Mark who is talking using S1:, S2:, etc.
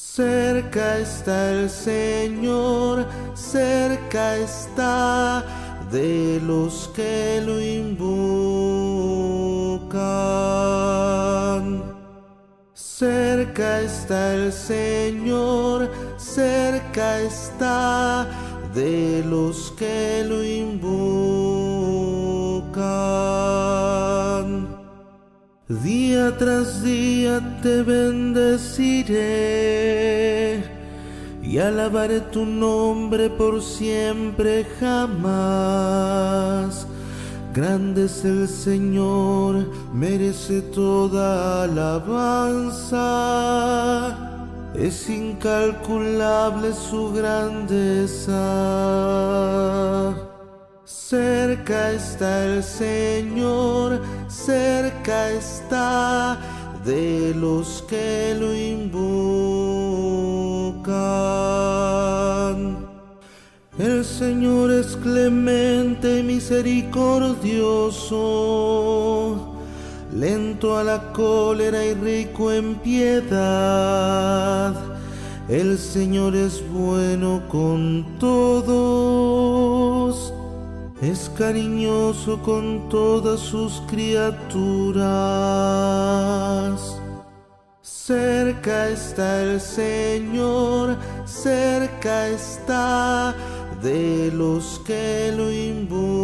S1: Cerca está el Señor, cerca está de los que lo invocan. Cerca está el Señor, cerca está de los que lo invocan. Día tras día te bendeciré y alabaré tu nombre por siempre jamás. Grande es el Señor, merece toda alabanza. Es incalculable su grandeza. Cerca está el Señor, cerca está de los que lo invocan. El Señor es clemente y misericordioso, lento a la cólera y rico en piedad. El Señor es bueno con todos es cariñoso con todas sus criaturas. Cerca está el Señor, cerca está de los que lo invocan.